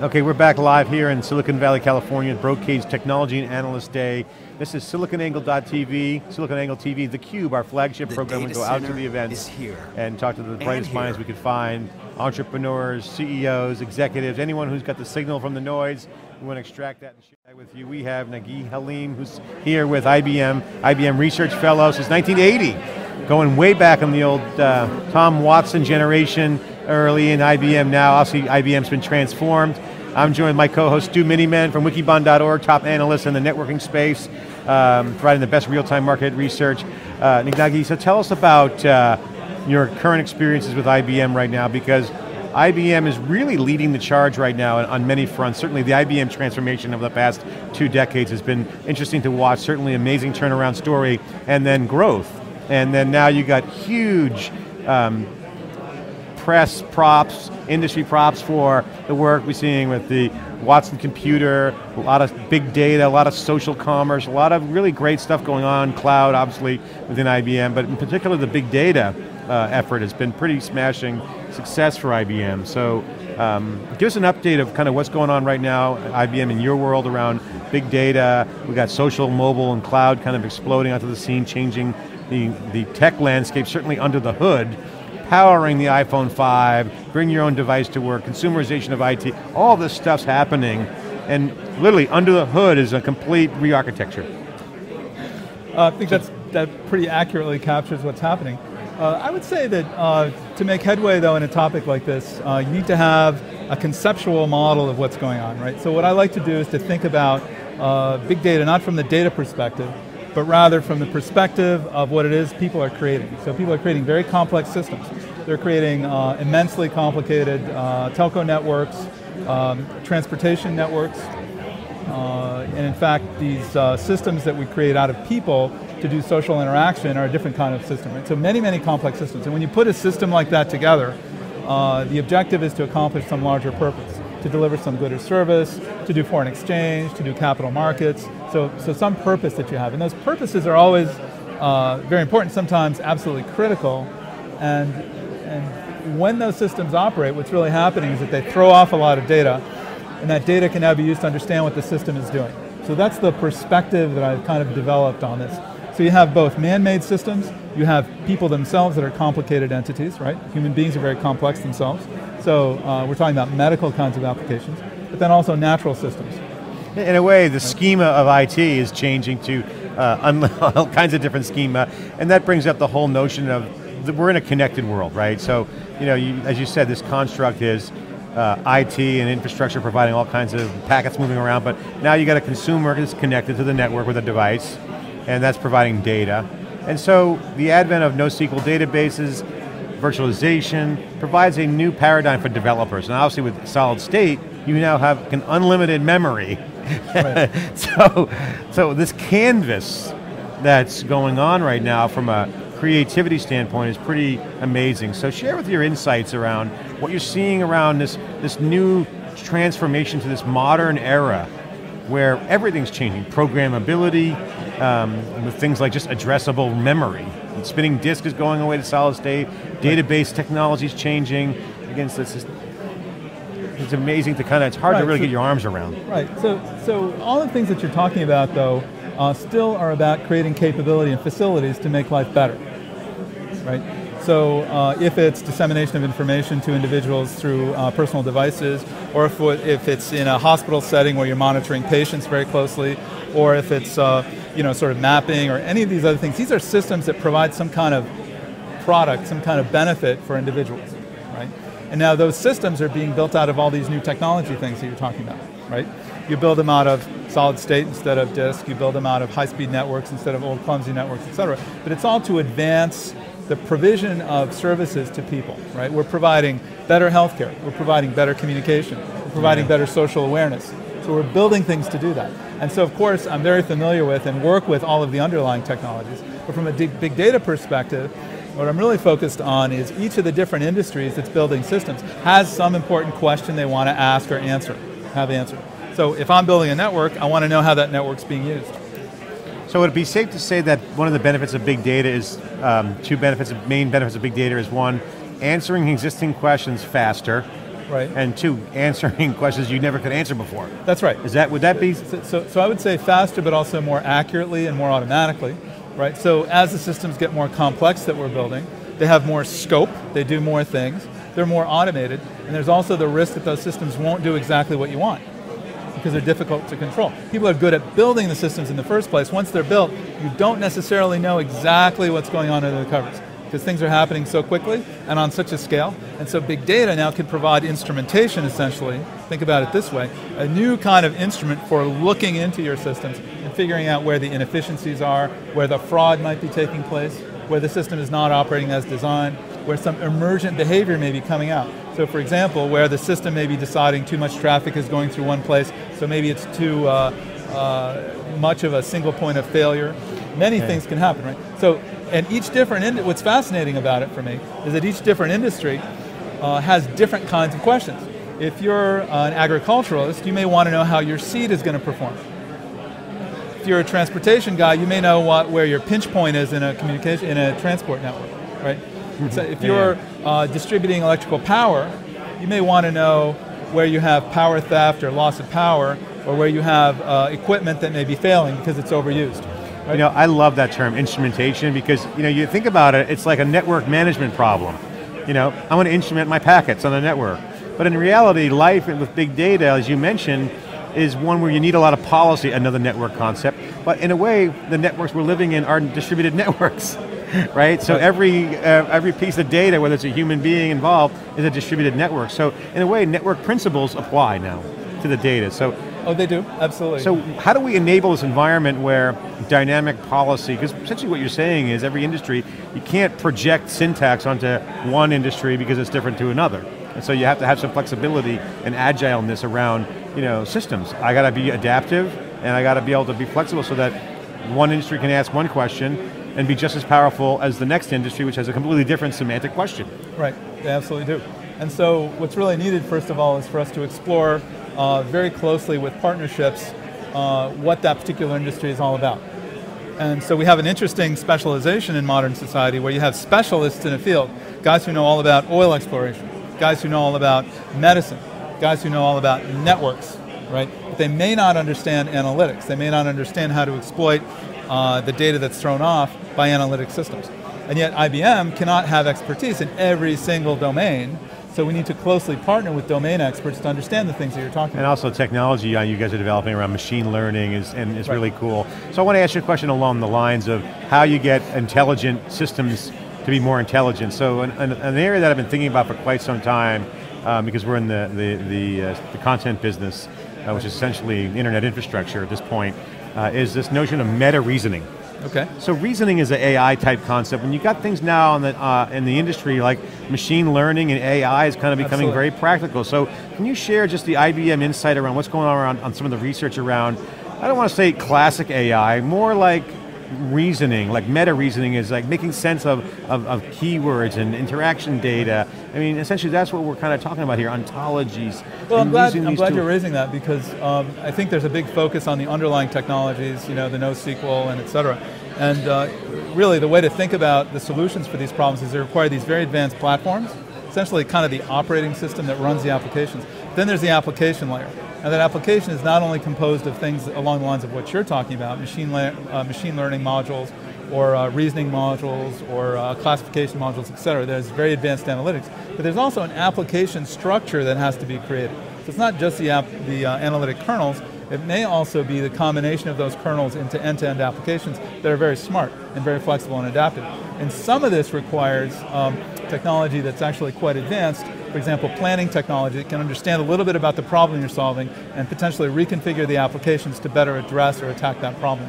Okay, we're back live here in Silicon Valley, California at Brocade's Technology and Analyst Day. This is SiliconANGLE.tv, SiliconANGLE TV, theCUBE, our flagship the program. We go out to the events and talk to the brightest minds we could find, entrepreneurs, CEOs, executives, anyone who's got the signal from the noise. We want to extract that and share that with you. We have Nagui Halim, who's here with IBM, IBM Research Fellow since 1980, going way back on the old uh, Tom Watson generation, early in IBM now. Obviously, IBM's been transformed. I'm joined by my co-host Stu Miniman from wikibon.org, top analyst in the networking space, um, providing the best real-time market research. Uh, Nick so tell us about uh, your current experiences with IBM right now, because IBM is really leading the charge right now on many fronts. Certainly the IBM transformation of the past two decades has been interesting to watch, certainly amazing turnaround story, and then growth. And then now you got huge um, press props, industry props for the work we're seeing with the Watson computer, a lot of big data, a lot of social commerce, a lot of really great stuff going on, cloud obviously within IBM, but in particular the big data uh, effort has been pretty smashing success for IBM. So um, give us an update of kind of what's going on right now, IBM in your world around big data, we got social, mobile, and cloud kind of exploding onto the scene, changing the, the tech landscape, certainly under the hood, powering the iPhone 5, bring your own device to work, consumerization of IT, all this stuff's happening, and literally under the hood is a complete re-architecture. Uh, I think that's, that pretty accurately captures what's happening. Uh, I would say that uh, to make headway though in a topic like this, uh, you need to have a conceptual model of what's going on, right? So what I like to do is to think about uh, big data, not from the data perspective, but rather from the perspective of what it is people are creating. So people are creating very complex systems. They're creating uh, immensely complicated uh, telco networks, um, transportation networks, uh, and in fact, these uh, systems that we create out of people to do social interaction are a different kind of system. Right? So many, many complex systems. And when you put a system like that together, uh, the objective is to accomplish some larger purpose to deliver some good or service, to do foreign exchange, to do capital markets. So, so some purpose that you have. And those purposes are always uh, very important, sometimes absolutely critical. And, and when those systems operate, what's really happening is that they throw off a lot of data, and that data can now be used to understand what the system is doing. So that's the perspective that I've kind of developed on this. So you have both man-made systems, you have people themselves that are complicated entities, right? Human beings are very complex themselves. So uh, we're talking about medical kinds of applications, but then also natural systems. In a way, the schema of IT is changing to uh, all kinds of different schema, and that brings up the whole notion of the, we're in a connected world, right? So, you know, you, as you said, this construct is uh, IT and infrastructure providing all kinds of packets moving around, but now you got a consumer that's connected to the network with a device, and that's providing data. And so the advent of NoSQL databases, virtualization, provides a new paradigm for developers. And obviously with solid state, you now have an unlimited memory. Right. so, so this canvas that's going on right now from a creativity standpoint is pretty amazing. So share with your insights around what you're seeing around this, this new transformation to this modern era where everything's changing. Programmability, um, with things like just addressable memory. And spinning disk is going away to solid state, database technology is changing. Again, so it's, just, it's amazing to kind of, it's hard right, to really so, get your arms around. Right, so, so all the things that you're talking about though, uh, still are about creating capability and facilities to make life better, right? So uh, if it's dissemination of information to individuals through uh, personal devices, or if, if it's in a hospital setting where you're monitoring patients very closely, or if it's uh, you know, sort of mapping or any of these other things, these are systems that provide some kind of product, some kind of benefit for individuals, right? And now those systems are being built out of all these new technology things that you're talking about, right? You build them out of solid state instead of disk, you build them out of high-speed networks instead of old clumsy networks, et cetera. But it's all to advance the provision of services to people, right? We're providing better healthcare, we're providing better communication, we're providing better social awareness. So we're building things to do that. And so of course I'm very familiar with and work with all of the underlying technologies. But from a big data perspective, what I'm really focused on is each of the different industries that's building systems has some important question they want to ask or answer, have answered. So if I'm building a network, I want to know how that network's being used. So would it be safe to say that one of the benefits of big data is, um, two benefits, main benefits of big data is one, answering existing questions faster, Right. And two, answering questions you never could answer before. That's right. Is that would that be? So, so, so I would say faster, but also more accurately and more automatically, right? So as the systems get more complex that we're building, they have more scope, they do more things, they're more automated, and there's also the risk that those systems won't do exactly what you want because they're difficult to control. People are good at building the systems in the first place. Once they're built, you don't necessarily know exactly what's going on under the covers because things are happening so quickly and on such a scale. And so big data now can provide instrumentation essentially, think about it this way, a new kind of instrument for looking into your systems and figuring out where the inefficiencies are, where the fraud might be taking place, where the system is not operating as designed, where some emergent behavior may be coming out. So for example, where the system may be deciding too much traffic is going through one place, so maybe it's too uh, uh, much of a single point of failure. Many okay. things can happen, right? So, and each different, what's fascinating about it for me is that each different industry uh, has different kinds of questions. If you're an agriculturalist, you may want to know how your seed is going to perform. If you're a transportation guy, you may know what, where your pinch point is in a communication in a transport network, right? So if you're uh, distributing electrical power, you may want to know where you have power theft or loss of power, or where you have uh, equipment that may be failing because it's overused. Right? You know, I love that term, instrumentation, because you know, you think about it, it's like a network management problem. You know, I want to instrument my packets on the network. But in reality, life with big data, as you mentioned, is one where you need a lot of policy, another network concept. But in a way, the networks we're living in are distributed networks. right? So every, uh, every piece of data, whether it's a human being involved, is a distributed network. So in a way, network principles apply now to the data. So Oh, they do, absolutely. So how do we enable this environment where dynamic policy, because essentially what you're saying is every industry, you can't project syntax onto one industry because it's different to another. And so you have to have some flexibility and agileness around you know, systems. I got to be adaptive and I got to be able to be flexible so that one industry can ask one question and be just as powerful as the next industry, which has a completely different semantic question. Right, they absolutely do. And so what's really needed, first of all, is for us to explore uh, very closely with partnerships uh, what that particular industry is all about. And so we have an interesting specialization in modern society where you have specialists in a field, guys who know all about oil exploration, guys who know all about medicine, guys who know all about networks, right? But they may not understand analytics. They may not understand how to exploit uh, the data that's thrown off by analytic systems. And yet IBM cannot have expertise in every single domain, so we need to closely partner with domain experts to understand the things that you're talking and about. And also technology uh, you guys are developing around machine learning is, and is right. really cool. So I want to ask you a question along the lines of how you get intelligent systems to be more intelligent. So an, an, an area that I've been thinking about for quite some time, um, because we're in the, the, the, uh, the content business, uh, which is essentially internet infrastructure at this point, uh, is this notion of meta reasoning. Okay. So reasoning is an AI type concept. When you got things now in the, uh, in the industry like machine learning and AI is kind of becoming Absolutely. very practical. So can you share just the IBM insight around what's going on around on some of the research around, I don't want to say classic AI, more like reasoning, like meta reasoning is like making sense of, of, of, keywords and interaction data. I mean, essentially that's what we're kind of talking about here, ontologies. Well, I'm glad, I'm glad you're raising that because um, I think there's a big focus on the underlying technologies, you know, the NoSQL and et cetera. And uh, really the way to think about the solutions for these problems is they require these very advanced platforms, essentially kind of the operating system that runs the applications. Then there's the application layer. And that application is not only composed of things along the lines of what you're talking about, machine, uh, machine learning modules, or uh, reasoning modules, or uh, classification modules, et cetera. There's very advanced analytics. But there's also an application structure that has to be created. So it's not just the, the uh, analytic kernels, it may also be the combination of those kernels into end-to-end -end applications that are very smart and very flexible and adaptive. And some of this requires um, technology that's actually quite advanced for example, planning technology that can understand a little bit about the problem you're solving and potentially reconfigure the applications to better address or attack that problem.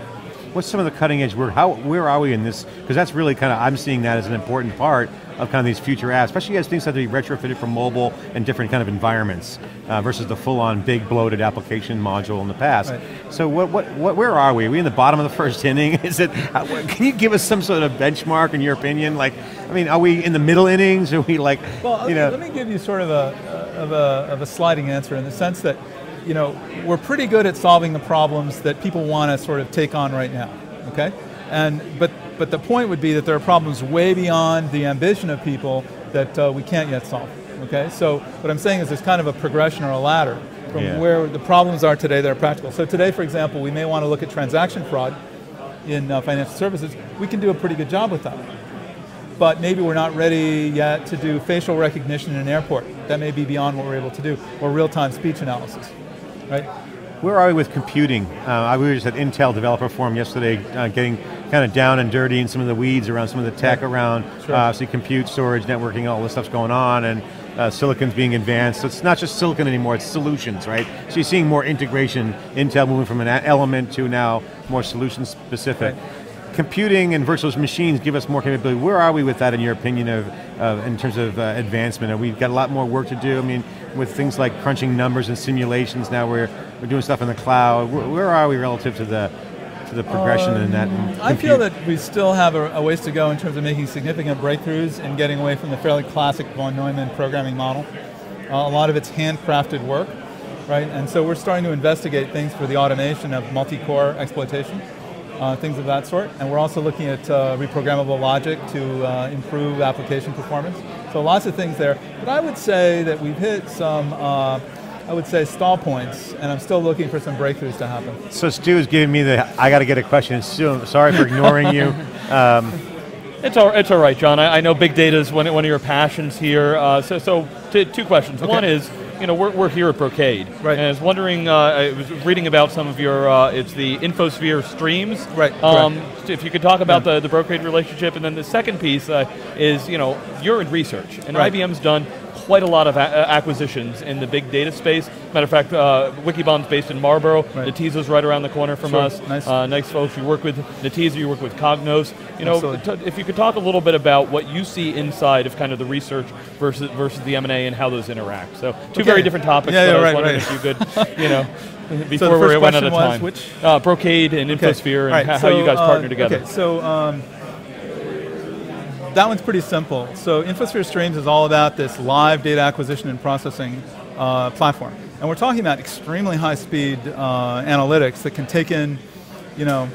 What's some of the cutting edge work? How, where are we in this? Because that's really kind of, I'm seeing that as an important part of kind of these future apps, especially as things have to be retrofitted for mobile and different kind of environments uh, versus the full-on big bloated application module in the past. Right. So what, what, what, where are we? Are we in the bottom of the first inning? Is it, uh, can you give us some sort of benchmark in your opinion? Like, I mean, are we in the middle innings? Are we like, well, you know? Let me give you sort of a, of a, of a sliding answer in the sense that, you know, we're pretty good at solving the problems that people want to sort of take on right now okay? And, but, but the point would be that there are problems way beyond the ambition of people that uh, we can't yet solve, Okay, so what I'm saying is there's kind of a progression or a ladder from Yeah. where the problems are today that are practical. So today, for example, we may want to look at transaction fraud in uh, financial services. We can do a pretty good job with that. But maybe we're not ready yet to do facial recognition in an airport. That may be beyond what we're able to do, or real-time speech analysis, right? Where are we with computing? Uh, I- we were just at Intel Developer Forum yesterday, uh, getting kind of down and dirty in some of the weeds around some of the tech around, Sure. uh, see compute, storage, networking, all this stuff's going on, and uh, silicon's being advanced. So it's not just silicon anymore, it's solutions, right? So you're seeing more integration, Intel moving from an element to now more solution specific. Computing and virtual machines give us more capability. Where are we with that in your opinion of, of in terms of uh, advancement? And we've got a lot more work to do? I mean, with things like crunching numbers and simulations now we're, we're doing stuff in the cloud. Where, where are we relative to the, to the progression in that? I feel that we still have a, a ways to go in terms of making significant breakthroughs and getting away from the fairly classic von Neumann programming model. Uh, a lot of it's handcrafted work, right? And so we're starting to investigate things for the automation of multi-core exploitation, uh, things of that sort. And we're also looking at uh, reprogrammable logic to uh, improve application performance. So lots of things there. But I would say that we've hit some, uh, I would say, stall points, and I'm still looking for some breakthroughs to happen. So Stu is giving me the, I got to get a question. Stu, I'm sorry for ignoring you. Um, It's all, it's all right, John. I, I know big data is one, one of your passions here. Uh, so, so t- two questions. One is, you know, we're, we're here at Brocade. Right. And I was wondering, uh, I was reading about some of your, uh, it's the InfoSphere streams. Right, Um, if you could talk about the, the Brocade relationship. And then the second piece uh, is, you know, you're in research. And Right. IBM's done quite a lot of a- acquisitions in the big data space. Matter of fact, uh, Wikibon's based in Marlboro. Right. Netezza's right around the corner from Sure, us. nice. Uh, nice folks. You work with Natiza, you work with Cognos. You know, if you could talk a little bit about what you see inside of kind of the research versus versus the M and A and how those interact. So two Okay. very different topics. Yeah, but yeah, I was right, wondering right. if you could, you know, before So we run out of time. which? Uh, Brocade and Okay. InfoSphere and right, how, how you so, guys uh, partner together. Okay, so um, that one's pretty simple. So InfoSphere Streams is all about this live data acquisition and processing uh, platform. And we're talking about extremely high speed uh, analytics that can take in, you know,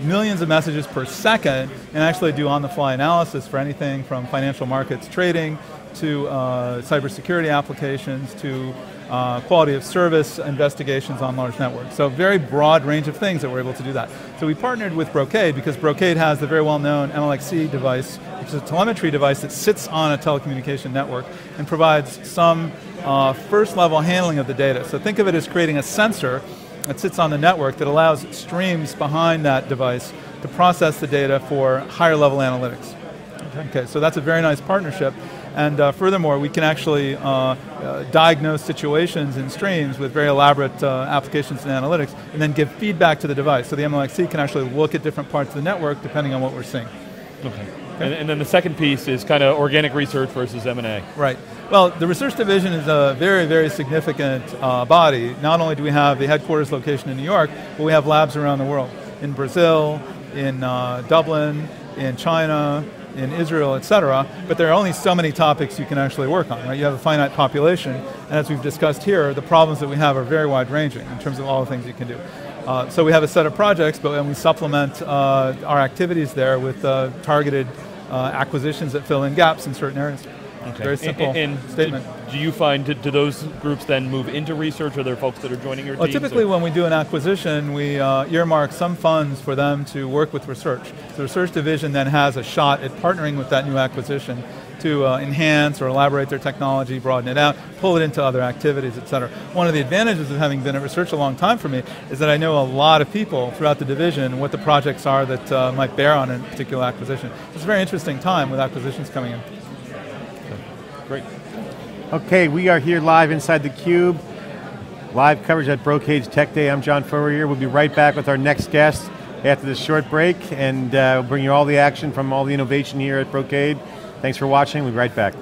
millions of messages per second and actually do on the fly analysis for anything from financial markets trading to uh, cybersecurity applications to uh, quality of service investigations on large networks. So very broad range of things that we're able to do that. So we partnered with Brocade because Brocade has the very well-known MLXe device, which is a telemetry device that sits on a telecommunication network and provides some uh, first-level handling of the data. So think of it as creating a sensor that sits on the network that allows streams behind that device to process the data for higher level analytics. Okay, so that's a very nice partnership. And uh, furthermore, we can actually uh, uh, diagnose situations in streams with very elaborate uh, applications and analytics, and then give feedback to the device. So the MLXe can actually look at different parts of the network depending on what we're seeing. okay. And, and then the second piece is kind of organic research versus M and A. Right. Well, the research division is a very, very significant uh, body. Not only do we have the headquarters location in New York, but we have labs around the world. In Brazil, in uh, Dublin, in China, in Israel, et cetera. But there are only so many topics you can actually work on, right? You have a finite population, and as we've discussed here, the problems that we have are very wide ranging in terms of all the things you can do. Uh, so we have a set of projects, but we supplement uh, our activities there with uh, targeted uh, acquisitions that fill in gaps in certain areas. Very simple And, and statement. Do, do you find do, do those groups then move into research? Are there folks that are joining your Well, teams? typically or- when we do an acquisition, we uh, earmark some funds for them to work with research. The research division then has a shot at partnering with that new acquisition to uh, enhance or elaborate their technology, broaden it out, pull it into other activities, et cetera. One of the advantages of having been at research a long time for me is that I know a lot of people throughout the division, what the projects are that uh, might bear on a particular acquisition. It's a very interesting time with acquisitions coming in. Great. Okay, we are here live inside the Cube. Live coverage at Brocade's Tech Day. I'm John Furrier. We'll be right back with our next guest after this short break, and uh, we'll bring you all the action from all the innovation here at Brocade. Thanks for watching. We'll be right back.